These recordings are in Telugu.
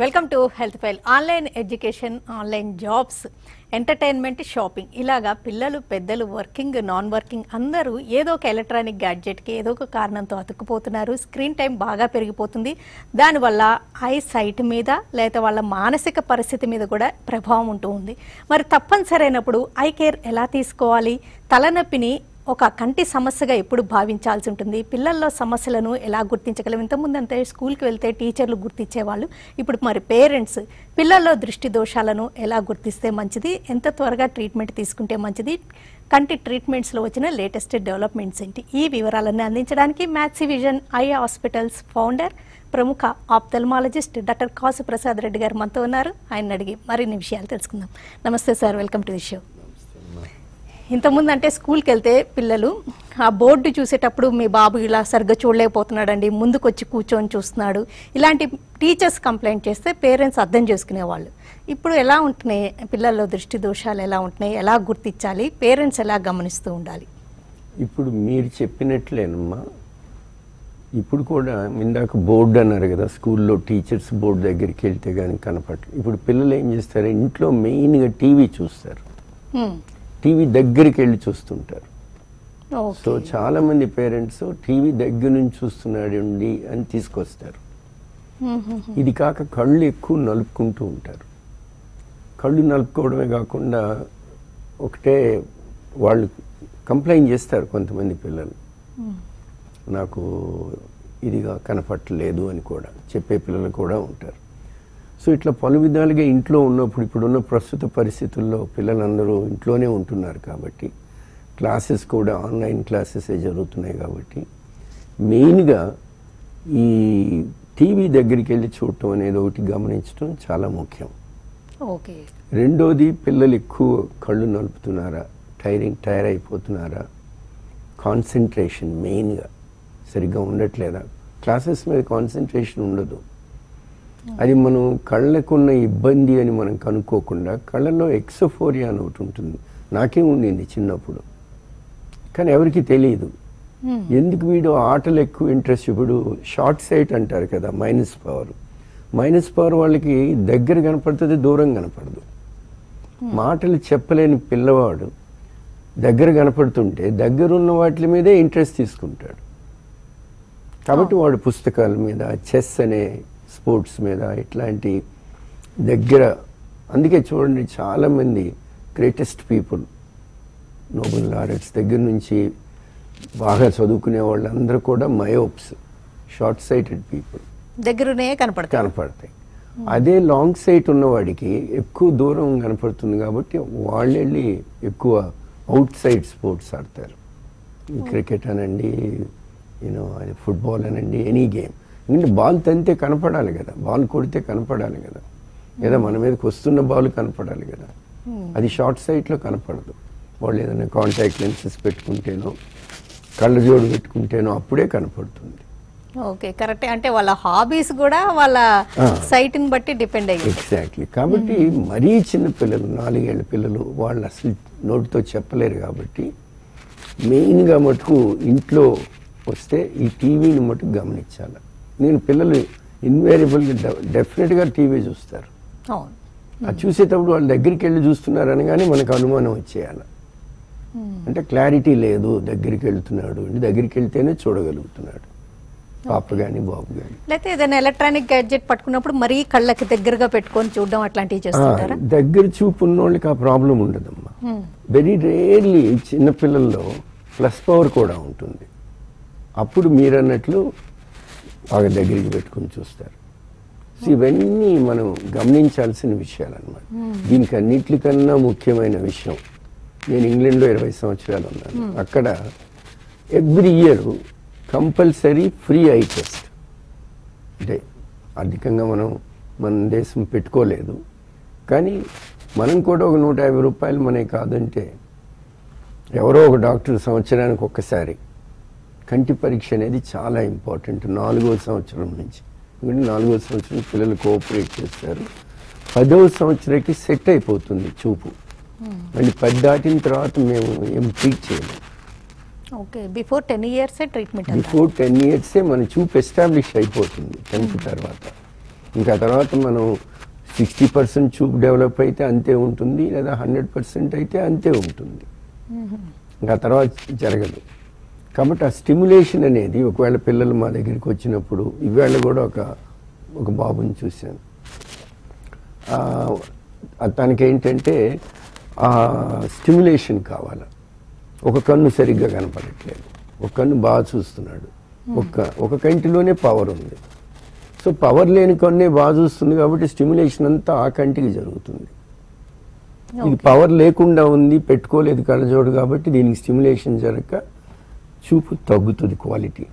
Welcome to health file. Online education online jobs entertainment shopping. ఇలాగా పిల్లలు పెద్దలు వర్కింగ్ నాన్ వర్కింగ్ అందరూ ఏదో ఒక ఎలక్ట్రానిక్ గ్యాడ్జెట్కి ఏదో ఒక కారణంతో అతుక్కుపోతున్నారు. స్క్రీన్ టైం బాగా పెరిగిపోతుంది. దానివల్ల ఐ సైట్ మీద లేదా వాళ్ళ మానసిక పరిస్థితి మీద కూడా ప్రభావం ఉంటూ ఉంది. మరి తప్పనిసరైనప్పుడు ఐ కేర్ ఎలా తీసుకోవాలి? తలనొప్పిని ఒక కంటి సమస్యగా ఎప్పుడు భావించాల్సి ఉంటుంది. పిల్లల్లో సమస్యలను ఎలా గుర్తించగలం? ఇంతకుముందు అంతే స్కూల్కి వెళ్తే టీచర్లు గుర్తించేవాళ్ళు ఇప్పుడు మరి పేరెంట్స్ పిల్లల్లో దృష్టి దోషాలను ఎలా గుర్తిస్తే మంచిది? ఎంత త్వరగా ట్రీట్మెంట్ తీసుకుంటే మంచిది? కంటి ట్రీట్మెంట్స్లో వచ్చిన లేటెస్ట్ డెవలప్మెంట్స్ ఏంటి? ఈ వివరాలను అందించడానికి మ్యాథ్సీ విజన్ ఐ హాస్పిటల్స్ ఫౌండర్ ప్రముఖ ఆప్థల్మాలజిస్ట్ డాక్టర్ కాసు ప్రసాద్ రెడ్డి గారు మనతో ఉన్నారు. ఆయన అడిగి మరిన్ని విషయాలు తెలుసుకుందాం. నమస్తే sir. Welcome to the show. ఇంతకుముందు అంటే స్కూల్కి వెళ్తే పిల్లలు ఆ బోర్డు చూసేటప్పుడు మీ బాబు ఇలా సరిగ్గా చూడలేకపోతున్నాడండి ముందుకు వచ్చి కూర్చొని చూస్తున్నాడు. ఇలాంటి టీచర్స్ కంప్లైంట్ చేస్తే పేరెంట్స్ అర్థం చేసుకునేవాళ్ళు. ఇప్పుడు ఎలా ఉంటున్నాయి పిల్లల్లో దృష్టి దోషాలు ఎలా ఉంటున్నాయి ఎలా గుర్తించాలి పేరెంట్స్ ఎలా గమనిస్తూ ఉండాలి? ఇప్పుడు మీరు చెప్పినట్లేనమ్మా. ఇప్పుడు కూడా ఇందాక బోర్డు అన్నారు కదా స్కూల్లో టీచర్స్ బోర్డు దగ్గరికి వెళ్తే కానీ కనపడలేదు ఇప్పుడు పిల్లలు ఏం చేస్తారు? ఇంట్లో మెయిన్గా టీవీ చూస్తారు. టీవీ దగ్గరికి వెళ్ళి చూస్తుంటారు. సో చాలా మంది పేరెంట్స్ టీవీ దగ్గర నుంచి చూస్తున్నాడు అండి అని తీసుకొస్తారు. ఇది కాక కళ్ళు ఎక్కువ నలుపుకుంటూ ఉంటారు. కళ్ళు నలుపుకోవడమే కాకుండా ఒకటే వాళ్ళు కంప్లైంట్ చేస్తారు కొంతమంది పిల్లలు. నాకు ఇదిగా కనపట్టలేదు అని కూడా చెప్పే పిల్లలు కూడా ఉంటారు. సో ఇట్లా పలు విధాలుగా ఇంట్లో ఉన్నప్పుడు ఇప్పుడున్న ప్రస్తుత పరిస్థితుల్లో పిల్లలందరూ ఇంట్లోనే ఉంటున్నారు కాబట్టి క్లాసెస్ కూడా ఆన్లైన్ క్లాసెసే జరుగుతున్నాయి కాబట్టి మెయిన్గా ఈ టీవీ దగ్గరికి వెళ్ళి చూడటం అనేది ఒకటి గమనించడం చాలా ముఖ్యం. ఓకే. రెండోది పిల్లలు ఎక్కువ కళ్ళు నలుపుతున్నారా టైరింగ్ టైర్ అయిపోతున్నారా కాన్సన్ట్రేషన్ మెయిన్గా సరిగ్గా ఉండట్లేదా? క్లాసెస్ మీద కాన్సన్ట్రేషన్ ఉండదు. అది మనం కళ్ళకున్న ఇబ్బంది అని మనం కనుక్కోకుండా కళ్ళలో ఎక్సోఫోరియా అని ఒకటి ఉంటుంది. నాకే ఉండింది చిన్నప్పుడు. కానీ ఎవరికి తెలియదు. ఎందుకు వీడు ఆటలు ఎక్కువ ఇంట్రెస్ట్ ఇప్పుడు షార్ట్ సైట్ అంటారు కదా మైనస్ పవర్ మైనస్ పవర్ వాళ్ళకి దగ్గర కనపడుతుంది దూరం కనపడదు. మాటలు చెప్పలేని పిల్లవాడు దగ్గర కనపడుతుంటే దగ్గర ఉన్న వాటి మీదే ఇంట్రెస్ట్ తీసుకుంటాడు. కాబట్టి వాడు పుస్తకాల మీద చెస్ అనే స్పోర్ట్స్ మీద ఇట్లాంటి దగ్గర అందుకే చూడండి చాలామంది గ్రేటెస్ట్ పీపుల్ నోబెల్ లారెట్స్ దగ్గర నుంచి బాగా చదువుకునే వాళ్ళందరూ కూడా మయోప్స్ షార్ట్ సైటెడ్ పీపుల్ దగ్గరనే కనపడతాయి. కనపడతాయి. అదే లాంగ్ సైట్ ఉన్నవాడికి ఎక్కువ దూరం కనపడుతుంది కాబట్టి వాళ్ళు వెళ్ళి ఎక్కువ అవుట్ సైడ్ స్పోర్ట్స్ ఆడతారు. క్రికెట్ అనండి యూనో అది ఫుట్బాల్ అనండి ఎనీ గేమ్ ఎందుకంటే బాల్ తంతే కనపడాలి కదా. బాల్ కొడితే కనపడాలి కదా. లేదా మన మీదకి వస్తున్న బాల్ కనపడాలి కదా. అది షార్ట్ సైట్లో కనపడదు. వాళ్ళు ఏదైనా కాంటాక్ట్ లెన్సెస్ పెట్టుకుంటేనో కళ్ళజోడు పెట్టుకుంటేనో అప్పుడే కనపడుతుంది. ఓకే కరెక్టే. అంటే వాళ్ళ హాబీస్ కూడా వాళ్ళ. సైట్ని బట్టి డిపెండ్ అయ్యి ఎగ్జాక్ట్లీ కాబట్టి మరీ చిన్న పిల్లలు నాలుగేళ్ళ పిల్లలు వాళ్ళు అసలు నోటితో చెప్పలేరు కాబట్టి మెయిన్గా మటుకు ఇంట్లో వస్తే ఈ టీవీని మటుకు గమనించాలి. నేను పిల్లలు ఇన్వేరియబుల్గా డెఫినెట్గా టీవీ చూస్తారు. అది చూసేటప్పుడు వాళ్ళ దగ్గరికి వెళ్ళి చూస్తున్నారు అనగానే మనకు అనుమానం వచ్చేయాలి. అంటే క్లారిటీ లేదు దగ్గరికి వెళ్తున్నాడు దగ్గరికి వెళ్తేనే చూడగలుగుతున్నాడు. పాప కానీ బాబు కానీ లేకపోతే ఏదైనా ఎలక్ట్రానిక్ గ్యాడ్జెట్ పట్టుకున్నప్పుడు మరీ కళ్ళకి దగ్గరగా పెట్టుకొని చూడడం అట్లాంటివి చేస్తుంటారా? దగ్గర చూపు ఉన్న వాళ్ళకి ఆ ప్రాబ్లం ఉండదమ్మా వెరీ రేర్లీ చిన్నపిల్లల్లో ప్లస్ పవర్ కూడా ఉంటుంది. అప్పుడు మీరు అన్నట్లు బాగా దగ్గరికి పెట్టుకొని చూస్తారు. సో ఇవన్నీ మనం గమనించాల్సిన విషయాలు అనమాట దీనికి అన్నిటికన్నా ముఖ్యమైన విషయం నేను ఇంగ్లాండ్లో ఇరవై సంవత్సరాలు ఉన్నాను. అక్కడ every year compulsory free eye test. అంటే అధికంగా మనం మన దేశం పెట్టుకోలేదు. కానీ మనం కూడా ఒక నూట యాభై రూపాయలు మనకి కాదంటే ఎవరో ఒక డాక్టర్ సంవత్సరానికి ఒక్కసారి కంటి పరీక్ష అనేది చాలా ఇంపార్టెంట్. నాలుగో సంవత్సరం నుంచి. ఎందుకంటే నాలుగో సంవత్సరం పిల్లలు కోఆపరేట్ చేస్తారు. పదవ సంవత్సరానికి సెట్ అయిపోతుంది చూపు. మళ్ళీ పది దాటిన తర్వాత మేము ఏం ట్రీట్ చేయలేము okay before ten years treatment before ten ఇయర్సే మన చూపు ఎస్టాబ్లిష్ అయిపోతుంది టెన్త్ తర్వాత. ఇంకా తర్వాత మనం సిక్స్టీ పర్సెంట్ చూపు డెవలప్ అయితే అంతే ఉంటుంది లేదా హండ్రెడ్ పర్సెంట్ అయితే అంతే ఉంటుంది. ఇంకా తర్వాత జరగదు. కాబట్టి ఆ స్టిమ్యులేషన్ అనేది ఒకవేళ పిల్లలు మా దగ్గరికి వచ్చినప్పుడు ఇవాళ కూడా ఒక ఒక బాబుని చూశాను. ఆ, తనకి ఏంటంటే ఆ స్టిమ్యులేషన్ కావాలి. ఒక కన్ను సరిగ్గా కనపడట్లేదు. ఒక కన్ను బాగా చూస్తున్నాడు. ఒక ఒక కంటిలోనే పవర్ ఉంది. సో పవర్ లేని కన్నే బాగా చూస్తుంది కాబట్టి స్టిమ్యులేషన్ అంతా ఆ కంటికి జరుగుతుంది. ఇది పవర్ లేకుండా ఉంది పెట్టుకోలేదు కళ్ళజోడు కాబట్టి దీనికి స్టిమ్యులేషన్ జరగక చూపు తగ్గుతుంది క్వాలిటీ.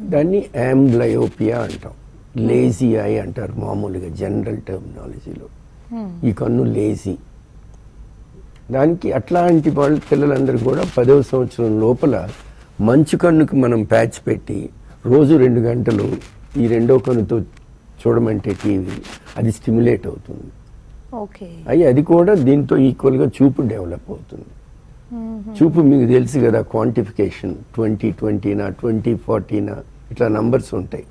దాన్ని యాంబ్లయోపియా అంటాం. లేజీ ఐ అంటారు మామూలుగా జనరల్ టర్మినాలజీలో. ఈ కన్ను లేజీ. దానికి అట్లాంటి వాళ్ళ పిల్లలందరూ కూడా పదవ సంవత్సరం లోపల మంచు కన్నుకు మనం ప్యాచ్ పెట్టి రోజు రెండు గంటలు ఈ రెండో కన్నుతో చూడమంటే టీవీ అది స్టిమ్యులేట్ అవుతుంది. ఓకే. అయ్యి అది కూడా దీంతో ఈక్వల్గా చూపు డెవలప్ అవుతుంది. చూపు మీకు తెలుసు కదా క్వాంటిఫికేషన్. ట్వంటీ ట్వంటీనా ట్వంటీ ఫార్టీనా ఇట్లా నంబర్స్ ఉంటాయి.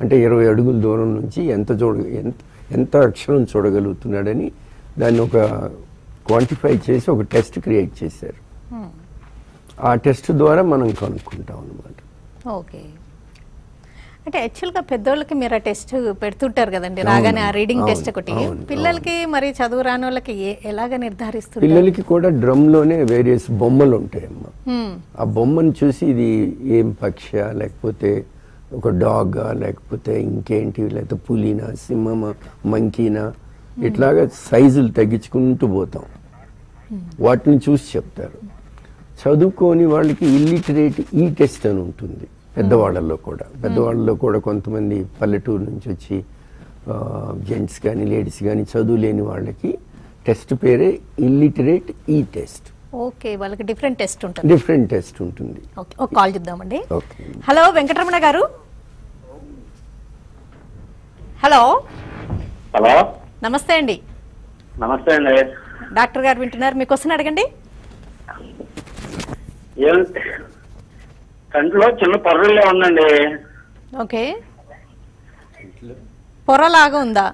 అంటే ఇరవై అడుగుల దూరం నుంచి ఎంత చూడ ఎంత ఎంత అక్షరం చూడగలుగుతున్నాడని దాన్ని ఒక క్వాంటిఫై చేసి ఒక టెస్ట్ క్రియేట్ చేశారు. ఆ టెస్ట్ ద్వారా మనం కనుక్కుంటాం అనమాట ఓకే. అంటే యాక్చువల్గా పెద్దోళ్ళకి మీరు ఆ టెస్ట్ పెడుతుంటారు కదండి రాగానే ఆ రీడింగ్ టెస్ట్ ఒకటి. పిల్లలకి మరి చదువు రాని వాళ్ళకి ఎలాగ నిర్ధారిస్తుంటారు? పిల్లలకి కూడా డ్రమ్లోనే వేరియస్ బొమ్మలు ఉంటాయమ్మా. ఆ బొమ్మను చూసి ఇది ఏం పక్ష లేకపోతే ఒక డాగా లేకపోతే ఇంకేంటి లేకపోతే పులినా సింహమా మంకీనా ఇట్లాగా సైజులు తగ్గించుకుంటూ పోతాం. వాటిని చూసి చెప్తారు. చదువుకోని వాళ్ళకి ఇల్లిటరేట్ ఈ టెస్ట్ అని ఉంటుంది. పెద్దవాళ్ళల్లో కూడా. పెద్దవాళ్ళలో కూడా కొంతమంది పల్లెటూరు నుంచి వచ్చి జెంట్స్ కానీ లేడీస్ కానీ చదువు లేని వాళ్ళకి టెస్ట్ పేరే ఇల్లిటరేట్ ఈ టెస్ట్ ఓకే వాళ్ళకి డిఫరెంట్ టెస్ట్ ఉంటుంది. డిఫరెంట్ టెస్ట్ ఉంటుంది. ఓకే ఒక కాల్ చూద్దామండి. ఓకే. హలో వెంకటరమణ గారు? హలో? హలో? నమస్తే అండి. నమస్తే అండి. డాక్టర్ గారు వింటున్నారు మీ క్వశ్చన్ అడగండి కంట్లో చిన్న పొరలే ఉందండి. ఓకే. పొరలాగా ఉందా?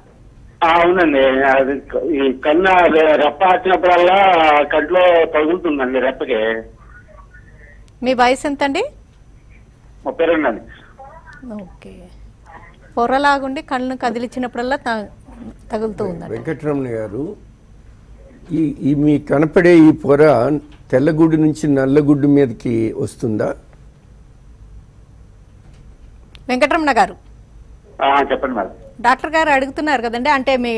అవునండి అది ఈ కన్ను అది రెప్ప వచ్చినప్పుడల్లా కంట్లో తగులుతుందండి రెప్పకి. మీ వయసు ఎంతండి? ముప్పై రెండు అండి ఓకే. పొరలాగుండి కళ్ళను కదిలించినప్పుడల్లా త- తగులుతూ ఉందండి. వెంకటరమణ గారు ఈ ఈ మీ కనపడే ఈ పొర తెల్లగుడ్డు నుంచి నల్లగుడ్డు మీదకి వస్తుందా? వెంకటరమణ గారు. ఆ, చెప్పండి మేడం. డాక్టర్ గారు అడుగుతున్నారు కదండి అంటే మీ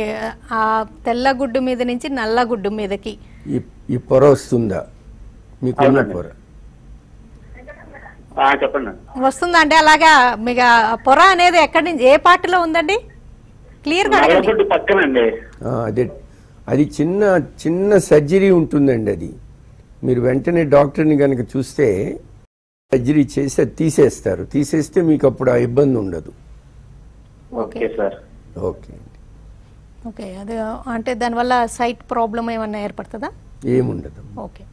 ఆ తెల్ల గుడ్డు మీద నుంచి నల్ల గుడ్డు మీదకి. ఈ పొర వస్తుందా? మీకున్న అవునండి. పొర. ఆ, చెప్పండి వస్తుందా అంటే అలాగా మీకు పొర అనేది ఎక్కడి నుంచి ఏ పార్టీలో ఉందండి? నల్లగుడ్డు పక్కనండి. ఆ, అదే అది చిన్న చిన్న సర్జరీ ఉంటుందండి అది. మీరు వెంటనే డాక్టర్ని కనుక చూస్తే సర్జరీ చేసి అది తీసేస్తారు. తీసేస్తే మీకు అప్పుడు ఆ ఇబ్బంది ఉండదు. ఓకే. సార్. Okay okay. అదే అంటే దానివల్ల సైట్ ప్రాబ్లం ఏమన్నా ఏర్పడుతుందా? ఏముండదు ఓకే.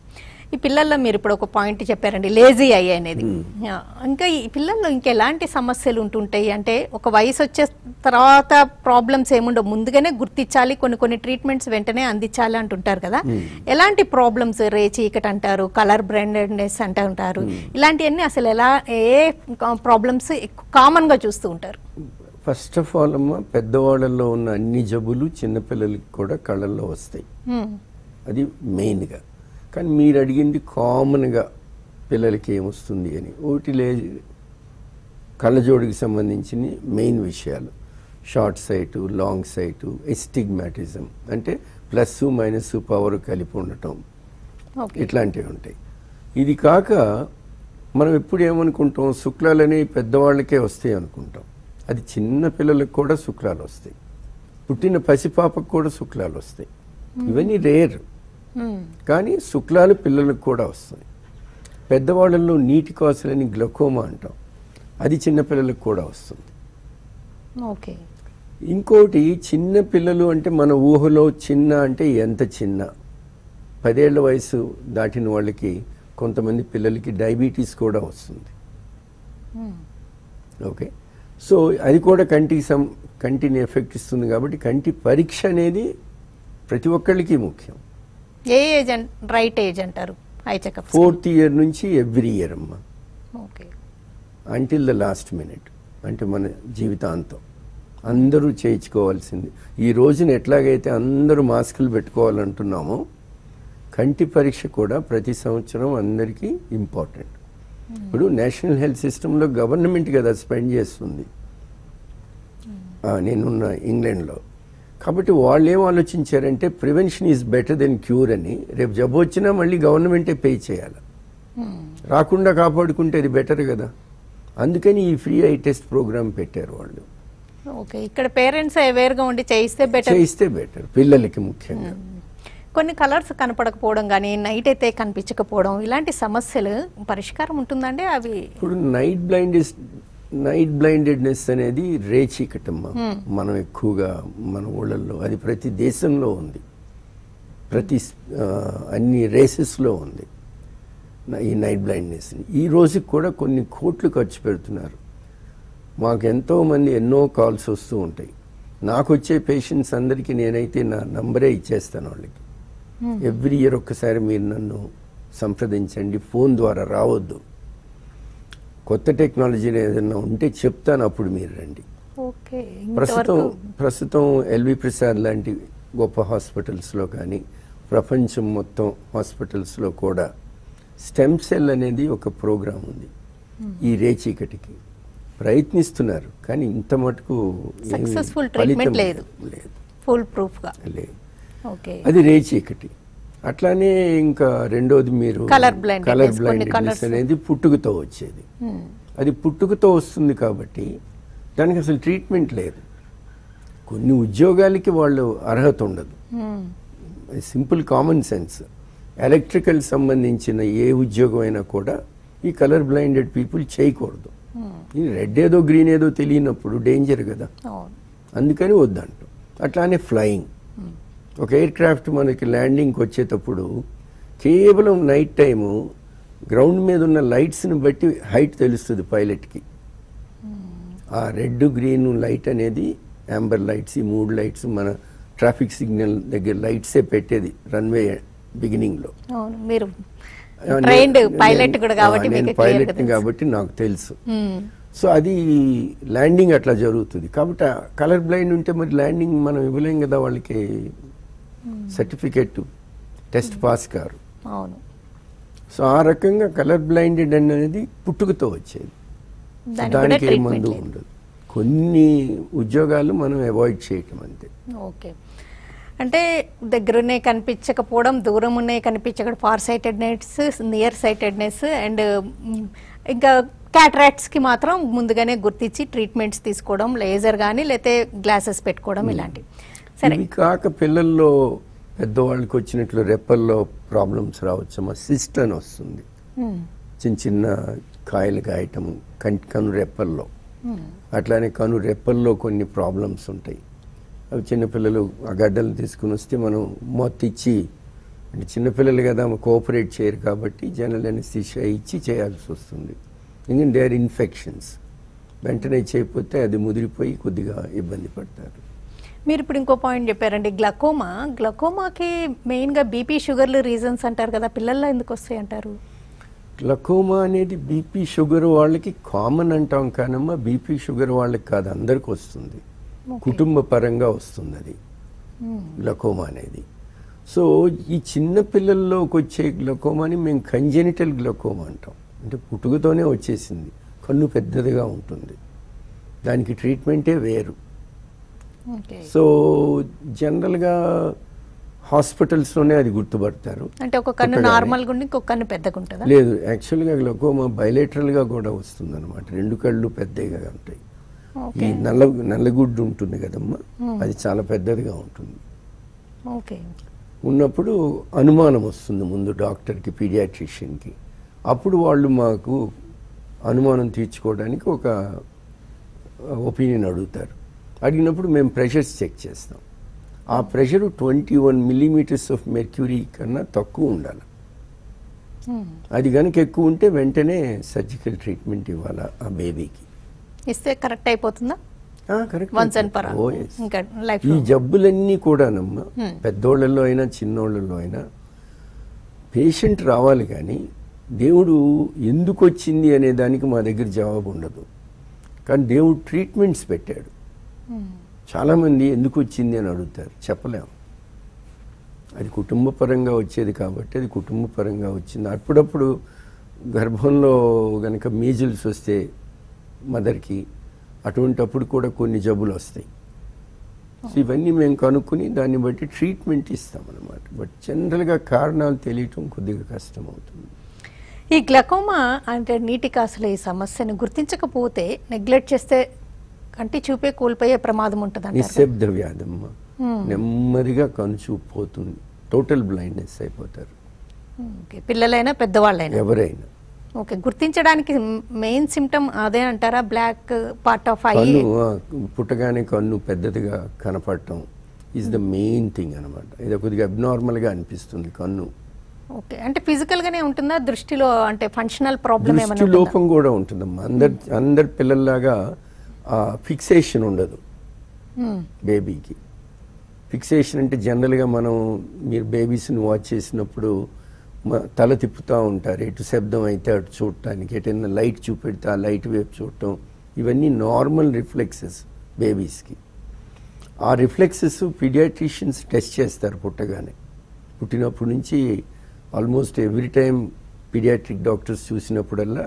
ఈ పిల్లల్లో మీరు ఇప్పుడు ఒక పాయింట్ చెప్పారండి లేజీ అయ్యి అనేది. ఆ, ఇంకా ఈ పిల్లల్లో ఇంకెలాంటి సమస్యలు ఉంటుంటాయి? అంటే ఒక వయసు వచ్చే తర్వాత ప్రాబ్లమ్స్ ఏముండవు ముందుగానే గుర్తించాలి కొన్ని కొన్ని ట్రీట్మెంట్స్ వెంటనే అందించాలి అంటుంటారు కదా. ఎలాంటి ప్రాబ్లమ్స్ రే చీకటి అంటారు కలర్ బ్రాండెడ్నెస్ అంటుంటారు ఇలాంటివన్నీ అసలు ఎలా ఏ ప్రాబ్లమ్స్ కామన్గా చూస్తూ ఉంటారు? ఫస్ట్ ఆఫ్ ఆల్ అమ్మ పెద్దవాళ్ళల్లో ఉన్న అన్ని జబ్బులు చిన్నపిల్లలకి కూడా కళ్ళల్లో వస్తాయి. హ్మ్. అది మెయిన్గా కానీ మీరు అడిగింది కామన్గా పిల్లలకి ఏమొస్తుంది అని. ఒకటి లే కళ్ళజోడికి సంబంధించిన మెయిన్ విషయాలు. Short sight long sight astigmatism అంటే ప్లస్ మైనస్ పవర్ కలిపి ఉండటం. ఇట్లాంటివి ఉంటాయి. ఇది కాక మనం ఎప్పుడు ఏమనుకుంటాం? శుక్లాలు అనేవి పెద్దవాళ్ళకే వస్తాయి అనుకుంటాం. అది చిన్న పిల్లలకు కూడా శుక్లాలు వస్తాయి. పుట్టిన పసిపాపకు కూడా శుక్లాలు వస్తాయి. ఇవన్నీ రేర్. కానీ శుక్లాలు పిల్లలకు కూడా వస్తాయి. పెద్దవాళ్ళల్లో నీటి కాసులని గ్లకోమా అంటాం. అది చిన్న పిల్లలకు కూడా వస్తుంది. ఓకే. ఇంకోటి చిన్న పిల్లలు అంటే మన ఊహలో చిన్న అంటే ఎంత చిన్న? పదేళ్ళ వయసు దాటిన వాళ్ళకి కొంతమంది పిల్లలకి డయాబెటీస్ కూడా వస్తుంది. హ్మ్. ఓకే. సో అది కూడా కంటికి సం కంటిని ఎఫెక్ట్ ఇస్తుంది కాబట్టి కంటి పరీక్ష అనేది ప్రతి ఒక్కళ్ళకి ముఖ్యం. ఏ ఏజ్ రైట్ ఏజ్ అంటారు. ఐ చెకప్ ఫోర్త్ ఇయర్ నుంచి ఎవ్రీ ఇయర్ అమ్మా. Okay. Until the last minute అంటే మన జీవితాంతం. అందరూ చేయించుకోవాల్సింది. ఈ రోజున ఎట్లాగైతే అందరూ మాస్కులు పెట్టుకోవాలంటున్నామో కంటి పరీక్ష కూడా ప్రతి సంవత్సరం అందరికీ ఇంపార్టెంట్ ఇప్పుడు నేషనల్ హెల్త్ సిస్టంలో గవర్నమెంట్ కదా స్పెండ్ చేస్తుంది. ఆ, నేనున్న ఇంగ్లాండ్లో. కాబట్టి వాళ్ళు ఏం ఆలోచించారంటే prevention is better than cure అని. రేపు జబ్బు వచ్చినా మళ్ళీ గవర్నమెంటే పే చేయాలి. రాకుండా కాపాడుకుంటే అది బెటర్ కదా. అందుకని ఈ ఫ్రీ ఐ టెస్ట్ ప్రోగ్రామ్ పెట్టారు వాళ్ళు. ఓకే ఇక్కడ పేరెంట్స్ అవేర్గా ఉండి చేయిస్తే బెటర్. చేయిస్తే బెటర్ పిల్లలకి ముఖ్యంగా. కొన్ని కలర్స్ కనపడకపోవడం కానీ నైట్ అయితే కనిపించకపోవడం ఇలాంటి సమస్యలు పరిష్కారం ఉంటుందండి అవి? ఇప్పుడు నైట్ బ్లైండెస్ నైట్ బ్లైండెడ్నెస్ అనేది రేచీకటమ్మ. మనం ఎక్కువగా మన ఊళ్ళల్లో అది ప్రతి దేశంలో ఉంది. ప్రతి అన్ని రేసెస్లో ఉంది. ఈ నైట్ బ్లైండ్నెస్ ఈ రోజుకి కూడా కొన్ని కోట్లు ఖర్చు పెడుతున్నారు. మాకు ఎంతో మంది ఎన్నో కాల్స్ వస్తూ ఉంటాయి. నాకు వచ్చే పేషెంట్స్ అందరికీ నేనైతే నా నంబరే ఇచ్చేస్తాను వాళ్ళకి. ఎవ్రీ ఇయర్ ఒక్కసారి మీరు నన్ను సంప్రదించండి. ఫోన్ ద్వారా రావద్దు. కొత్త టెక్నాలజీ ఏదైనా ఉంటే చెప్తాను అప్పుడు మీరు రండి. ఓకే ప్రస్తుతం ప్రస్తుతం ఎల్వి ప్రసాద్ లాంటి గొప్ప హాస్పిటల్స్లో కానీ ప్రపంచం మొత్తం హాస్పిటల్స్లో కూడా స్టెమ్ సెల్ అనేది ఒక ప్రోగ్రాం ఉంది. ఈ రేచీకటికి ప్రయత్నిస్తున్నారు కానీ ఇంత మటుకు లేదు. ఫుల్ ప్రూఫ్గా లేదు. ఓకే. అది రేచీకటి. అట్లానే ఇంకా రెండోది మీరు కలర్ బ్లైండ్నెస్. అనేది పుట్టుకతో వచ్చేది. అది పుట్టుకతో వస్తుంది కాబట్టి దానికి అసలు ట్రీట్మెంట్ లేదు. కొన్ని ఉద్యోగాలకి వాళ్ళు అర్హత ఉండదు. సింపుల్ కామన్ సెన్స్ ఎలక్ట్రికల్ సంబంధించిన ఏ ఉద్యోగం అయినా కూడా ఈ కలర్ బ్లైండెడ్ పీపుల్ చేయకూడదు. రెడ్ ఏదో గ్రీన్ ఏదో తెలియనప్పుడు డేంజర్ కదా. అందుకని వద్దంటాం. అట్లానే ఫ్లయింగ్ ఒక ఎయిర్ క్రాఫ్ట్ మనకి ల్యాండింగ్కి వచ్చేటప్పుడు కేవలం నైట్ టైము గ్రౌండ్ మీద ఉన్న లైట్స్ని బట్టి హైట్ తెలుస్తుంది పైలట్కి. ఆ రెడ్ గ్రీన్ లైట్ అనేది యాంబర్ లైట్స్ ఈ మూడు లైట్స్ మన ట్రాఫిక్ సిగ్నల్ దగ్గర లైట్సే పెట్టేది రన్వే బిగినింగ్లో. మీరు పైలట్ కాబట్టి నాకు తెలుసు. సో అది ల్యాండింగ్ అట్లా జరుగుతుంది. కాబట్టి కలర్ బ్లైండ్ ఉంటే మరి ల్యాండింగ్ మనం ఇవ్వలేం కదా వాళ్ళకి సర్టిఫికెట్ టెస్ట్ పాస్ కారు. అవును. సో ఆ రకంగా కలర్ బ్లైండెడ్ అనేది పుట్టుకతో వచ్చేది. దానికి ఏ మందు ఉండదు. కొన్ని ఉద్యోగాలు మనం అవాయిడ్ చేయటం అంతే. ఓకే. అంటే దగ్గరనే కనిపించకపోవడం దూరం ఉన్నాయి కనిపించకపోవడం far sightedness near sightedness and ఇంకా క్యాటరాక్ట్స్కి మాత్రం ముందుగానే గుర్తించి ట్రీట్మెంట్స్ తీసుకోవడం లేజర్ కానీ లేకపోతే గ్లాసెస్ పెట్టుకోవడం ఇలాంటివి. సరే ఇవి కాక పిల్లల్లో పెద్దవాళ్ళకి వచ్చినట్లు రెప్పల్లో ప్రాబ్లమ్స్ రావచ్చమ్మా సిస్ట్ అని వస్తుంది. చిన్న చిన్న కాయలు కాయటం కంటి కను రెప్పల్లో. అట్లానే కను రెప్పల్లో కొన్ని ప్రాబ్లమ్స్ ఉంటాయి. అవి చిన్నపిల్లలు ఆ గడ్డలు తీసుకుని వస్తే మనం మొత్తం ఇచ్చి అంటే చిన్నపిల్లలు కదా కోఆపరేట్ చేయరు కాబట్టి జనరల్ అనెస్థిషియా ఇచ్చి చేయాల్సి వస్తుంది. ఎందుకంటే దే ఆర్ ఇన్ఫెక్షన్స్ వెంటనే చేయకపోతే అది ముదిరిపోయి కొద్దిగా ఇబ్బంది పడతారు. మీరు ఇప్పుడు ఇంకో పాయింట్ చెప్పారండి. గ్లకోమా గ్లకోమాకి మెయిన్గా బీపీ షుగర్లు రీజన్స్ అంటారు కదా పిల్లల్లో ఎందుకు వస్తాయి అంటారు? గ్లకోమా అనేది బీపీ షుగర్ వాళ్ళకి కామన్ అంటాం కానమ్మా బీపీ షుగర్ వాళ్ళకి కాదు అందరికి వస్తుంది. కుటుంబ పరంగా వస్తుంది అది. గ్లకోమా అనేది. సో ఈ చిన్న పిల్లల్లోకి వచ్చే గ్లకోమాని మేము కంజెనిటల్ గ్లకోమా అంటాం. అంటే పుట్టుకతోనే వచ్చేసింది. కన్ను పెద్దదిగా ఉంటుంది. దానికి ట్రీట్మెంటే వేరు. సో జనరల్గా హాస్పిటల్స్లోనే అది గుర్తుపడతారు. అంటే ఒక కన్ను పుట్టగానే. నార్మల్గా ఉండి ఇంకొక కన్ను పెద్దగా ఉంటుందా లేదు యాక్చువల్గా గ్లకోమా బయలేటరల్గా కూడా వస్తుంది అనమాట రెండు కళ్ళు పెద్దగా ఉంటాయి. ఈ నల్ల నల్లగుడ్డు ఉంటుంది కదమ్మా అది చాలా పెద్దదిగా ఉంటుంది. ఓకే. ఉన్నప్పుడు అనుమానం వస్తుంది ముందు డాక్టర్కి పీడియాట్రిషియన్కి. అప్పుడు వాళ్ళు మాకు అనుమానం తీర్చుకోవడానికి ఒక ఒపీనియన్ అడుగుతారు. అడిగినప్పుడు మేము ప్రెషర్స్ చెక్ చేస్తాం. ఆ pressure twenty one millimetres of mercury కన్నా తక్కువ ఉండాలి. అది కనుక ఎక్కువ ఉంటే వెంటనే సర్జికల్ ట్రీట్మెంట్ ఇవ్వాలి ఆ బేబీకి. ఇస్తే కరెక్ట్ అయిపోతుందా? Oh, ఈ జబ్బులన్నీ కూడానమ్మా పెద్దోళ్ళలో అయినా చిన్నోళ్ళలో అయినా పేషెంట్ రావాలి కానీ దేవుడు ఎందుకు వచ్చింది అనే దానికి మా దగ్గర జవాబు ఉండదు. కానీ దేవుడు ట్రీట్మెంట్స్ పెట్టాడు. చాలామంది ఎందుకు వచ్చింది అని అడుగుతారు. చెప్పలేము. అది కుటుంబపరంగా వచ్చేది కాబట్టి అది కుటుంబపరంగా వచ్చింది. అప్పుడప్పుడు గర్భంలో గనక మీజిల్స్ వస్తే మదర్కి అటువంటప్పుడు కూడా కొన్ని జబ్బులు వస్తాయి. సో ఇవన్నీ మేము కనుక్కుని దాన్ని బట్టి ట్రీట్మెంట్ ఇస్తాం బట్ జనరల్గా కారణాలు తెలియటం కొద్దిగా కష్టం అవుతుంది ఈ గ్లకోమా అంటే నీటి అసలు ఈ సమస్యను గుర్తించకపోతే నెగ్లెక్ట్ చేస్తే కంటి చూపే కోల్పోయే ప్రమాదం ఉంటుంది నిశ్శబ్ద వ్యాధమ్మ నెమ్మదిగా కనుచూపు పోతుంది. టోటల్ బ్లైండ్నెస్ అయిపోతారు. ఓకే. పిల్లలైనా పెద్దవాళ్ళైనా? ఎవరైనా. ఓకే. గుర్తించడానికి మెయిన్ సిమ్టమ్ అదే అంటారా? Black part of eye? పుట్టగానే కన్ను పెద్దదిగా కనపడటం ఈజ్ ద మెయిన్ థింగ్ అనమాట ఇది కొద్దిగా అబ్నార్మల్గా అనిపిస్తుంది కన్ను. ఓకే. అంటే ఫిజికల్ గానే ఉంటుందా? దృష్టిలో అంటే ఫంక్షనల్ ప్రాబ్లం దృష్టి? లోపం కూడా ఉంటుందమ్మా. అందరి అందరి పిల్లల్లాగా ఫిక్సేషన్ ఉండదు. బేబీకి ఫిక్సేషన్ అంటే జనరల్గా మనం మీరు బేబీస్ని వాచ్ చేసినప్పుడు తల తిప్పుతూ ఉంటారు. ఎటు శబ్దం అయితే అటు చూడటానికి ఎటైనా లైట్ చూపెడితే ఆ లైట్ వైపు చూడటం ఇవన్నీ నార్మల్ రిఫ్లెక్సెస్ బేబీస్కి ఆ రిఫ్లెక్సెస్ పీడియాట్రిషియన్స్ టెస్ట్ చేస్తారు పుట్టగానే. పుట్టినప్పటి నుంచి almost every time paediatric doctors చూసినప్పుడల్లా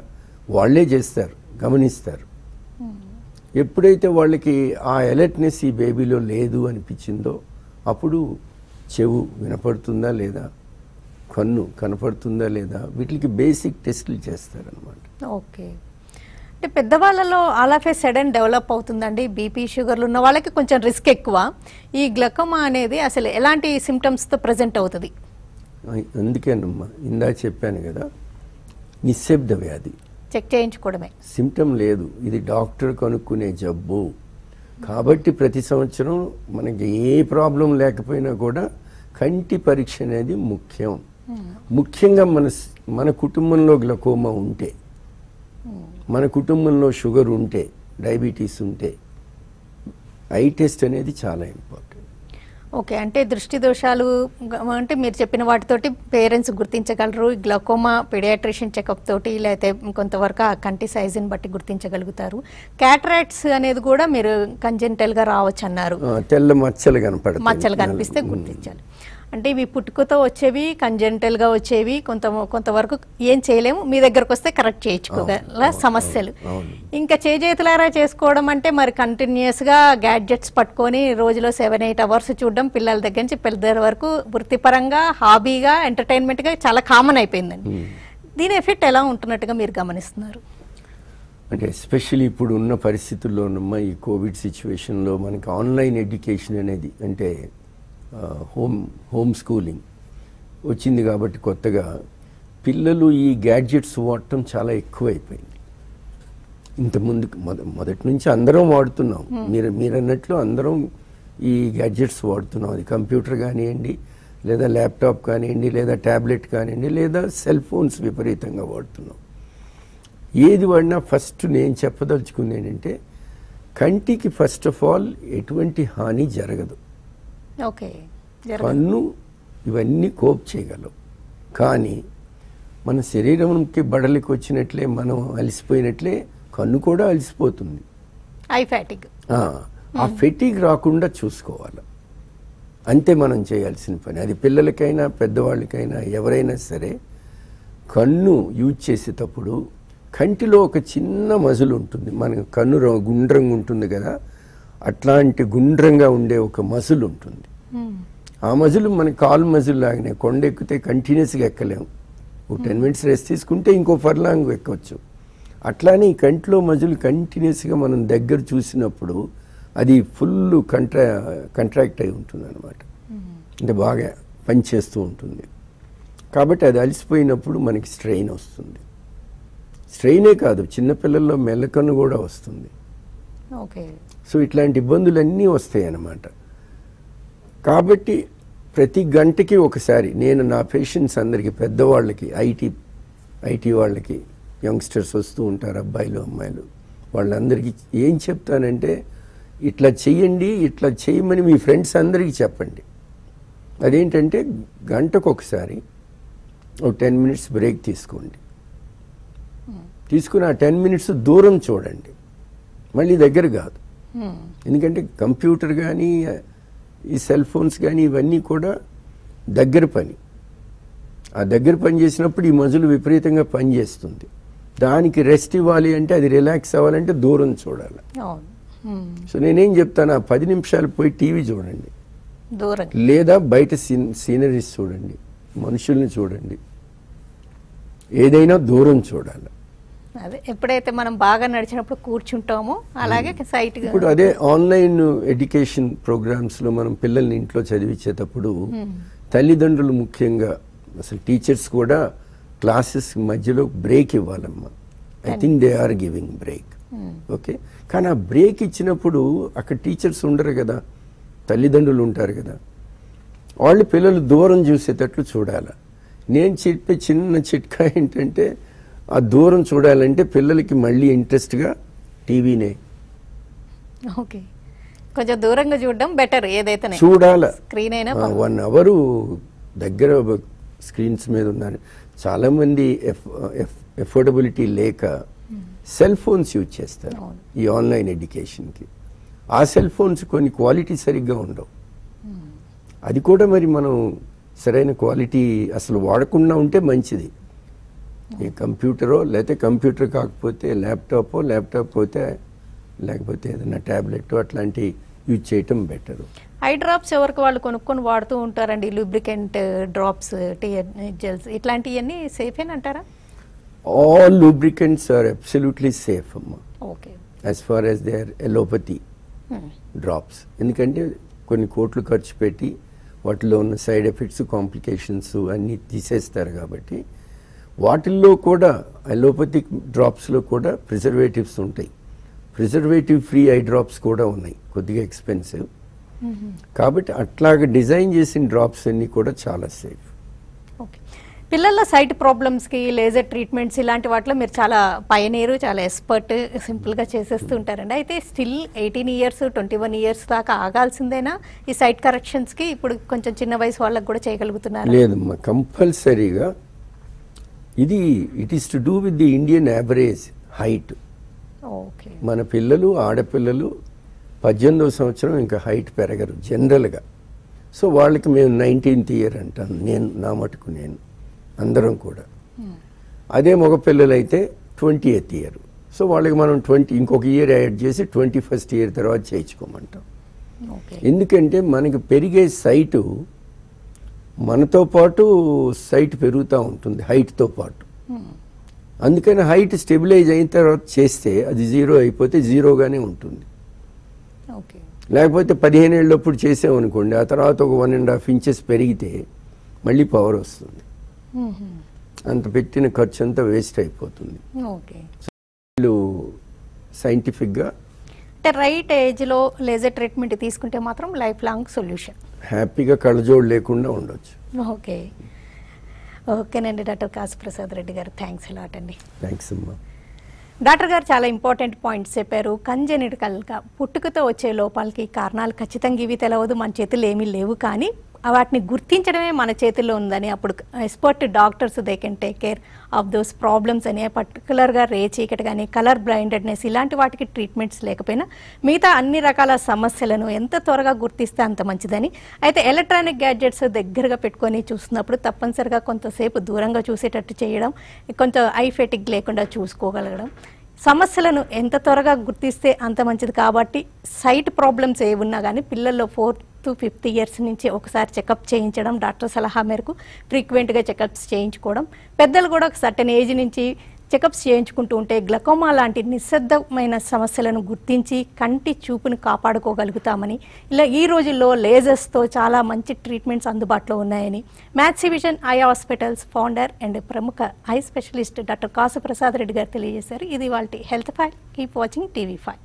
వాళ్ళే చేస్తారు గమనిస్తారు. ఎప్పుడైతే వాళ్ళకి ఆ అలర్ట్నెస్ ఈ బేబీలో లేదు అనిపించిందో అప్పుడు చెవు వినపడుతుందా లేదా? కన్ను కనపడుతుందా లేదా? వీటికి బేసిక్ టెస్టులు చేస్తారనమాట ఓకే. అంటే పెద్దవాళ్ళలో all of a sudden develop అవుతుందండి. బీపీ షుగర్లు ఉన్న వాళ్ళకి కొంచెం రిస్క్ ఎక్కువ. ఈ గ్లకోమా అనేది అసలు ఎలాంటి సిమ్టమ్స్తో ప్రజెంట్ అవుతుంది? అందుకేనమ్మా ఇందా చెప్పాను కదా నిశ్శబ్ద వ్యాధి. చెక్ చేయించుకోవడమే. సిమ్టమ్ లేదు. ఇది డాక్టర్ కనుక్కునే జబ్బు. కాబట్టి ప్రతి సంవత్సరం మనకి ఏ ప్రాబ్లం లేకపోయినా కూడా కంటి పరీక్ష అనేది ముఖ్యం. ముఖ్యంగా మన మన కుటుంబంలో గ్లకోమా ఉంటే మన కుటుంబంలో షుగర్ ఉంటే డయాబెటీస్ ఉంటే ఐ టెస్ట్ అనేది చాలా ఇంపార్టెంట్. ఓకే అంటే దృష్టి దోషాలు అంటే మీరు చెప్పిన వాటితోటి పేరెంట్స్ గుర్తించగలరు గ్లకోమా పిడియాట్రిషియన్ చెకప్ తోటి లేకపోతే కొంతవరకు ఆ కంటి సైజుని బట్టి గుర్తించగలుగుతారు. క్యాటరాక్ట్స్ అనేది కూడా మీరు కంజెంటల్గా రావచ్చు అన్నారు తెల్ల మచ్చలు కనపడతాయి. మచ్చలు కనిపిస్తే గుర్తించాలి. అంటే ఇవి పుట్టుకతో వచ్చేవి కంజెంటల్గా వచ్చేవి కొంత కొంతవరకు ఏం చేయలేము. మీ దగ్గరకు వస్తే కరెక్ట్ చేయించుకోగల సమస్యలు. ఇంకా చేజేతులారా చేసుకోవడం అంటే మరి కంటిన్యూస్గా గ్యాడ్జెట్స్ పట్టుకొని రోజులో సెవెన్ ఎయిట్ అవర్స్ చూడడం పిల్లల దగ్గర నుంచి పెద్దల వరకు వృత్తిపరంగా హాబీగా ఎంటర్టైన్మెంట్గా చాలా కామన్ అయిపోయిందండి. దీని ఎఫెక్ట్ ఎలా ఉంటున్నట్టుగా మీరు గమనిస్తున్నారు? అంటే ఎస్పెషల్లీ ఇప్పుడు ఉన్న పరిస్థితుల్లోనమ్మా ఈ కోవిడ్ సిచ్యువేషన్లో మనకి ఆన్లైన్ ఎడ్యుకేషన్ అనేది అంటే హోమ్ హోమ్ స్కూలింగ్ వచ్చింది కాబట్టి కొత్తగా పిల్లలు ఈ గ్యాడ్జెట్స్ వాడటం చాలా ఎక్కువైపోయింది. ఇంత ముందుకు మొద మొదటి నుంచి అందరం వాడుతున్నాం. మీరు మీరు అన్నట్లు అందరం ఈ గ్యాడ్జెట్స్ వాడుతున్నాం. అది కంప్యూటర్ కానివ్వండి లేదా ల్యాప్టాప్ కానివ్వండి లేదా ట్యాబ్లెట్ కానివ్వండి లేదా సెల్ ఫోన్స్ విపరీతంగా వాడుతున్నాం. ఏది వాడినా ఫస్ట్ నేను చెప్పదలుచుకుంది ఏంటంటే కంటికి ఫస్ట్ ఆఫ్ ఆల్ ఎటువంటి హాని జరగదు. ఓకే. కన్ను ఇవన్నీ కోప్ చేయగలవు. కానీ మన శరీరంకి బడలికి వచ్చినట్లే మనం అలసిపోయినట్లే కన్ను కూడా అలసిపోతుంది. ఐ ఫ్యాటిక్ ఆ, ఫెటిక్ రాకుండా చూసుకోవాలి. అంతే మనం చేయాల్సిన పని. అది పిల్లలకైనా పెద్దవాళ్ళకైనా ఎవరైనా సరే కన్ను యూజ్ చేసేటప్పుడు కంటిలో ఒక చిన్న మజులు ఉంటుంది. మన కన్ను గుండ్రంగా ఉంటుంది కదా. అట్లాంటి గుండ్రంగా ఉండే ఒక మజిల్ ఉంటుంది. ఆ మజిల్ మన కాలు మజిల్ లాగానే కొండ ఎక్కితే కంటిన్యూస్గా ఎక్కలేము. ఒక టెన్ మినిట్స్ రెస్ట్ తీసుకుంటే ఇంకో ఫర్లాంగ్ ఎక్కవచ్చు అట్లానే ఈ కంటిలో మజిల్ కంటిన్యూస్గా మనం దగ్గర చూసినప్పుడు అది ఫుల్ కంట్రా కంట్రాక్ట్ అయి ఉంటుంది అనమాట అంటే బాగా పనిచేస్తూ ఉంటుంది. కాబట్టి అది అలసిపోయినప్పుడు మనకి స్ట్రెయిన్ వస్తుంది. స్ట్రెయినే కాదు చిన్నపిల్లల్లో మెల్లకన్ను కూడా వస్తుంది. సో ఇట్లాంటి ఇబ్బందులన్నీ వస్తాయి అన్నమాట కాబట్టి ప్రతి గంటకి ఒకసారి నేను నా పేషెంట్స్ అందరికీ పెద్దవాళ్ళకి ఐటీ ఐటీ వాళ్ళకి యంగ్స్టర్స్ వస్తూ ఉంటారు అబ్బాయిలు అమ్మాయిలు. వాళ్ళందరికీ ఏం చెప్తానంటే ఇట్లా చెయ్యండి ఇట్లా చేయమని మీ ఫ్రెండ్స్ అందరికీ చెప్పండి. అదేంటంటే గంటకు ఒకసారి ఒక టెన్ మినిట్స్ బ్రేక్ తీసుకోండి. తీసుకుని ఆ టెన్ మినిట్స్ దూరం చూడండి. మళ్ళీ దగ్గర కాదు. హ్మ్. ఎందుకంటే కంప్యూటర్ కానీ ఈ సెల్ ఫోన్స్ కానీ ఇవన్నీ కూడా దగ్గర పని. ఆ దగ్గర పని చేసినప్పుడు ఈ మజులు విపరీతంగా పనిచేస్తుంది దానికి రెస్ట్ ఇవ్వాలి అంటే అది రిలాక్స్ అవ్వాలంటే దూరం చూడాలి. హ్మ్. సో నేనేం చెప్తాను ఆ పది నిమిషాలు పోయి టీవీ చూడండి. లేదా బయట సీన్ సీనరీస్ చూడండి. మనుషుల్ని చూడండి. ఏదైనా దూరం చూడాలి. అదే ఎప్పుడైతే మనం బాగా నడిచినప్పుడు కూర్చుంటామో అలాగే సైట్ ఇప్పుడు అదే ఆన్లైన్ ఎడ్యుకేషన్ ప్రోగ్రామ్స్లో మనం పిల్లల్ని ఇంట్లో చదివించేటప్పుడు తల్లిదండ్రులు ముఖ్యంగా అసలు టీచర్స్ కూడా క్లాసెస్ మధ్యలో break ఇవ్వాలమ్మా. I think they are giving break okay కానీ ఆ బ్రేక్ ఇచ్చినప్పుడు అక్కడ టీచర్స్ ఉండరు కదా. తల్లిదండ్రులు ఉంటారు కదా. వాళ్ళు పిల్లలు దూరం చూసేటట్లు చూడాలి. నేను చెప్పే చిన్న చిట్కా ఏంటంటే ఆ దూరం చూడాలంటే పిల్లలకి మళ్ళీ ఇంట్రెస్ట్గా టీవీనే. ఓకే. కొంచెం దూరంగా చూడడం బెటర్ ఏదైతే చూడాల. స్క్రీన్ అయినా వన్ అవరు దగ్గర స్క్రీన్స్ మీద ఉన్నారు. చాలా మంది ఎఫోర్డబిలిటీ లేక సెల్ ఫోన్స్ యూజ్ చేస్తారు. ఈ ఆన్లైన్ ఎడ్యుకేషన్కి ఆ సెల్ ఫోన్స్ కొన్ని క్వాలిటీ సరిగ్గా ఉండవు. అది కూడా మరి మనం సరైన క్వాలిటీ అసలు వాడకుండా ఉంటే మంచిది. ఈ కంప్యూటరో లేకపోతే కంప్యూటర్ కాకపోతే ల్యాప్టాపో ల్యాప్టాప్ పోతే లేకపోతే ఏదైనా ట్యాబ్లెట్ అట్లాంటి యూజ్ చేయటం బెటరు. ఐ డ్రాప్స్ ఎవరికి వాళ్ళు కొనుక్కొని వాడుతూ ఉంటారండి? లూబ్రికెంట్ డ్రాప్స్ జెల్స్ ఇట్లాంటివన్నీ సేఫేనా అంటారా? All lubricants are absolutely safe అమ్మా. ఓకే. As far as their allopathy drops ఎందుకంటే కొన్ని కోట్లు ఖర్చు పెట్టి వాటిలో ఉన్న సైడ్ ఎఫెక్ట్స్ కాంప్లికేషన్స్ అన్నీ తీసేస్తారు కాబట్టి వాటిల్లో కూడా అలోపతిక్ డ్రాప్స్లో కూడా ప్రిజర్వేటివ్స్ ఉంటాయి. ప్రిజర్వేటివ్ ఫ్రీ ఐ డ్రాప్స్ కూడా ఉన్నాయి కొద్దిగా ఎక్స్పెన్సివ్ కాబట్టి అట్లాగ డిజైన్ చేసిన డ్రాప్స్ అన్నీ కూడా చాలా సేఫ్ ఓకే పిల్లల సైట్ ప్రాబ్లమ్స్కి లేజర్ ట్రీట్మెంట్స్ ఇలాంటి వాటిలో మీరు చాలా పయనీరు చాలా ఎక్స్పర్ట్ సింపుల్గా చేసేస్తూ ఉంటారండి అయితే still eighteen years twenty one years దాకా ఆగాల్సిందేనా? ఈ సైట్ కరెక్షన్స్కి ఇప్పుడు కొంచెం చిన్న వయసు వాళ్ళకి కూడా చేయగలుగుతున్నారు? లేదమ్మా కంపల్సరీగా ఇది it is to do with the Indian average height okay మన పిల్లలు ఆడపిల్లలు పద్దెనిమిదవ సంవత్సరం ఇంకా హైట్ పెరగరు జనరల్గా సో వాళ్ళకి మేము నైన్టీన్త్ ఇయర్ అంటాను నేను నా మటుకు నేను అందరం కూడా. అదే మగపిల్లలు అయితే ట్వంటీ ఎయిత్ ఇయర్ సో వాళ్ళకి మనం ట్వంటీ ఇంకొక ఇయర్ యాడ్ చేసి ట్వంటీ ఫస్ట్ ఇయర్ తర్వాత చేయించుకోమంటాం. ఓకే ఎందుకంటే మనకి పెరిగే సైటు మనతో పాటు సైట్ పెరుగుతూ ఉంటుంది హైట్తో పాటు. అందుకని హైట్ స్టెబిలైజ్ అయిన తర్వాత చేస్తే అది జీరో అయిపోతే జీరోగానే ఉంటుంది. ఓకే. లేకపోతే పదిహేను ఏళ్ళప్పుడు చేసామనుకోండి ఆ తర్వాత ఒక వన్ అండ్ హాఫ్ ఇంచెస్ పెరిగితే మళ్ళీ పవర్ వస్తుంది. అంత పెట్టిన ఖర్చు అంతా వేస్ట్ అయిపోతుంది. ఓకే. వీళ్ళు సైంటిఫిక్గా అంటే రైట్ ఏజ్లో లేజర్ ట్రీట్మెంట్ తీసుకుంటే మాత్రం లైఫ్ లాంగ్ సొల్యూషన్. హ్యాపీగా కళ్ళజోడు లేకుండా ఉండొచ్చు. ఓకే. ఓకేనండి doctor Kashiprasad Reddy garu. Thanks a lot అండి. థ్యాంక్స్ అమ్మా. డాక్టర్ గారు చాలా ఇంపార్టెంట్ పాయింట్స్ చెప్పారు. కంజెనిటికల్గా పుట్టుకతో వచ్చే లోపాలకి కారణాలు ఖచ్చితంగా ఇవి తెలవదు. మన చేతుల్లో ఏమీ లేవు కానీ వాటిని గుర్తించడమే మన చేతిలో ఉందని అప్పుడు expert doctors they can take care of those problems అని పర్టికులర్గా రే చీకటి కానీ కలర్ బ్లైండెడ్నెస్ ఇలాంటి వాటికి ట్రీట్మెంట్స్ లేకపోయినా మిగతా అన్ని రకాల సమస్యలను ఎంత త్వరగా గుర్తిస్తే అంత మంచిదని. అయితే ఎలక్ట్రానిక్ గ్యాడ్జెట్స్ దగ్గరగా పెట్టుకొని చూస్తున్నప్పుడు తప్పనిసరిగా కొంతసేపు దూరంగా చూసేటట్టు చేయడం కొంచెం ఐ ఫెటిక్ లేకుండా చూసుకోగలగడం. సమస్యలను ఎంత త్వరగా గుర్తిస్తే అంత మంచిది కాబట్టి సైట్ ప్రాబ్లమ్స్ ఏ ఉన్నా కానీ పిల్లల్లో టూ ఫిఫ్త్ ఇయర్స్ నుంచి ఒకసారి చెకప్ చేయించడం డాక్టర్ సలహా మేరకు ఫ్రీక్వెంట్గా చెకప్స్ చేయించుకోవడం. పెద్దలు కూడా ఒక సర్టన్ ఏజ్ నుంచి చెకప్స్ చేయించుకుంటూ ఉంటే గ్లకోమా లాంటి నిశ్శబ్దమైన సమస్యలను గుర్తించి కంటి చూపును కాపాడుకోగలుగుతామని ఇలా ఈ రోజుల్లో లేజర్స్తో చాలా మంచి ట్రీట్మెంట్స్ అందుబాటులో ఉన్నాయని Maxivision eye hospitals founder and ప్రముఖ eye specialist doctor Kasu Prasad Reddy garu తెలియజేశారు. ఇది వాళ్ళ health file. Keep watching TV five.